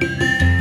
Música